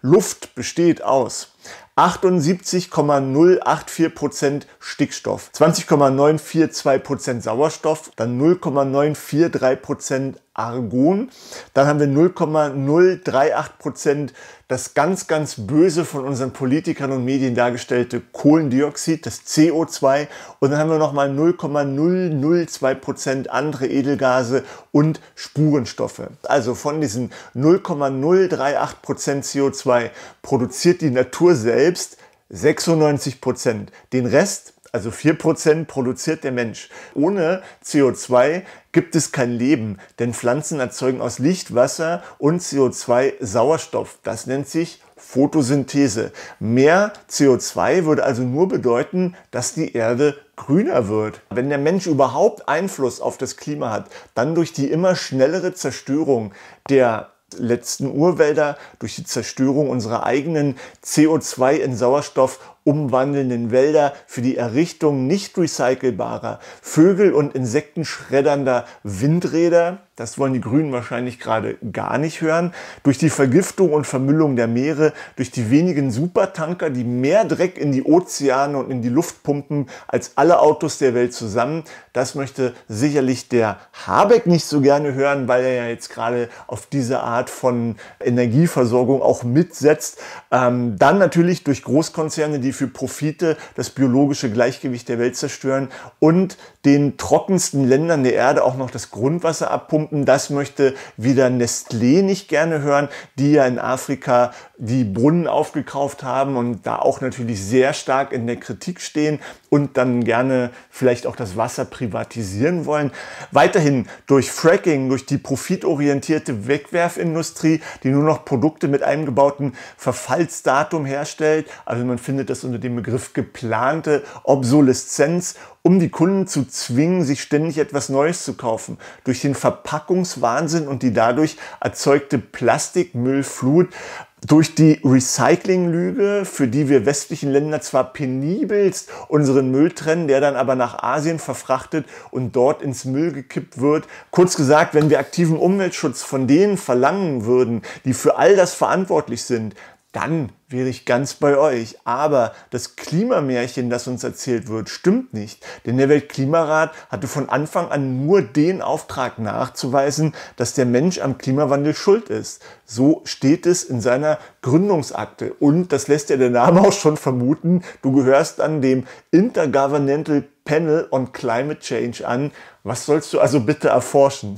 Luft besteht aus 78,084% Stickstoff, 20,942% Sauerstoff, dann 0,943% Argon, dann haben wir 0,038% das ganz, ganz böse von unseren Politikern und Medien dargestellte Kohlendioxid, das CO2 und dann haben wir nochmal 0,002% andere Edelgase und Spurenstoffe. Also von diesen 0,038% CO2 produziert die Natur selbst 96%. Den Rest also 4% produziert der Mensch. Ohne CO2 gibt es kein Leben, denn Pflanzen erzeugen aus Licht, Wasser und CO2 Sauerstoff. Das nennt sich Photosynthese. Mehr CO2 würde also nur bedeuten, dass die Erde grüner wird. Wenn der Mensch überhaupt Einfluss auf das Klima hat, dann durch die immer schnellere Zerstörung der letzten Urwälder, durch die Zerstörung unserer eigenen CO2 in Sauerstoff umwandelnden Wälder für die Errichtung nicht recycelbarer, Vögel- und Insekten schreddernder Windräder, das wollen die Grünen wahrscheinlich gerade gar nicht hören, durch die Vergiftung und Vermüllung der Meere, durch die wenigen Supertanker, die mehr Dreck in die Ozeane und in die Luft pumpen als alle Autos der Welt zusammen. Das möchte sicherlich der Habeck nicht so gerne hören, weil er ja jetzt gerade auf diese Art von Energieversorgung auch mitsetzt. Ähm, dann natürlich durch Großkonzerne, die für Profite das biologische Gleichgewicht der Welt zerstören und den trockensten Ländern der Erde auch noch das Grundwasser abpumpen. Das möchte wieder Nestlé nicht gerne hören, die ja in Afrika die Brunnen aufgekauft haben und da auch natürlich sehr stark in der Kritik stehen und dann gerne vielleicht auch das Wasser privatisieren wollen. Weiterhin durch Fracking, durch die profitorientierte Wegwerfindustrie, die nur noch Produkte mit eingebauten Verfallsdatum herstellt. Also man findet das unter dem Begriff geplante Obsoleszenz um die Kunden zu zwingen, sich ständig etwas Neues zu kaufen. Durch den Verpackungswahnsinn und die dadurch erzeugte Plastikmüllflut durch die Recyclinglüge, für die wir westlichen Länder zwar penibelst unseren Müll trennen, der dann aber nach Asien verfrachtet und dort ins Müll gekippt wird. Kurz gesagt, wenn wir aktiven Umweltschutz von denen verlangen würden, die für all das verantwortlich sind, dann wäre ich ganz bei euch. Aber das Klimamärchen, das uns erzählt wird, stimmt nicht. Denn der Weltklimarat hatte von Anfang an nur den Auftrag nachzuweisen, dass der Mensch am Klimawandel schuld ist. So steht es in seiner Gründungsakte. Und das lässt ja der Name auch schon vermuten, du gehörst an dem Intergovernmental Panel on Climate Change an. Was sollst du also bitte erforschen?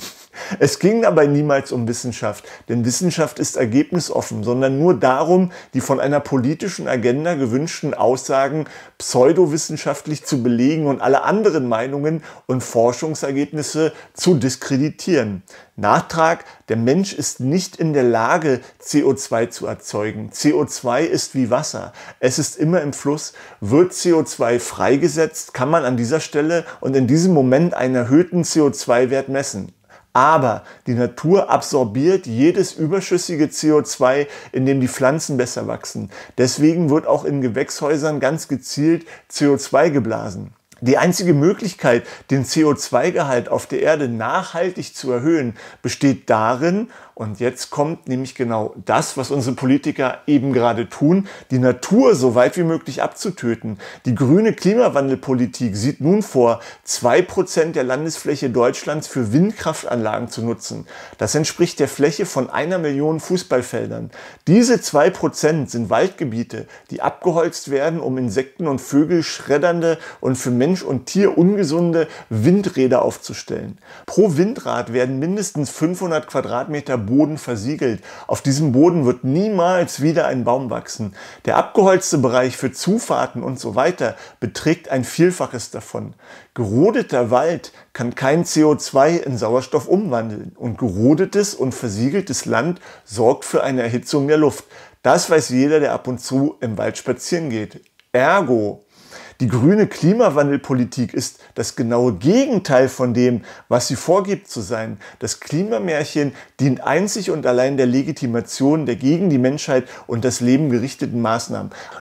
Es ging dabei niemals um Wissenschaft, denn Wissenschaft ist ergebnisoffen, sondern nur darum, die einer politischen Agenda gewünschten Aussagen pseudowissenschaftlich zu belegen und alle anderen Meinungen und Forschungsergebnisse zu diskreditieren. Nachtrag, der Mensch ist nicht in der Lage, CO2 zu erzeugen. CO2 ist wie Wasser. Es ist immer im Fluss. Wird CO2 freigesetzt, kann man an dieser Stelle und in diesem Moment einen erhöhten CO2-Wert messen. Aber die Natur absorbiert jedes überschüssige CO2, indem die Pflanzen besser wachsen. Deswegen wird auch in Gewächshäusern ganz gezielt CO2 geblasen. Die einzige Möglichkeit, den CO2-Gehalt auf der Erde nachhaltig zu erhöhen, besteht darin, und jetzt kommt nämlich genau das, was unsere Politiker eben gerade tun, die Natur so weit wie möglich abzutöten. Die grüne Klimawandelpolitik sieht nun vor, zwei Prozent der Landesfläche Deutschlands für Windkraftanlagen zu nutzen. Das entspricht der Fläche von einer Million Fußballfeldern. Diese zwei Prozent sind Waldgebiete, die abgeholzt werden, um Insekten und Vögel schreddernde und für Mensch und Tier ungesunde Windräder aufzustellen. Pro Windrad werden mindestens 500 Quadratmeter Boden versiegelt. Auf diesem Boden wird niemals wieder ein Baum wachsen. Der abgeholzte Bereich für Zufahrten und so weiter beträgt ein Vielfaches davon. Gerodeter Wald kann kein CO2 in Sauerstoff umwandeln und gerodetes und versiegeltes Land sorgt für eine Erhitzung der Luft. Das weiß jeder, der ab und zu im Wald spazieren geht. Ergo die grüne Klimawandelpolitik ist das genaue Gegenteil von dem, was sie vorgibt zu sein. Das Klimamärchen dient einzig und allein der Legitimation der gegen die Menschheit und das Leben gerichteten Maßnahmen.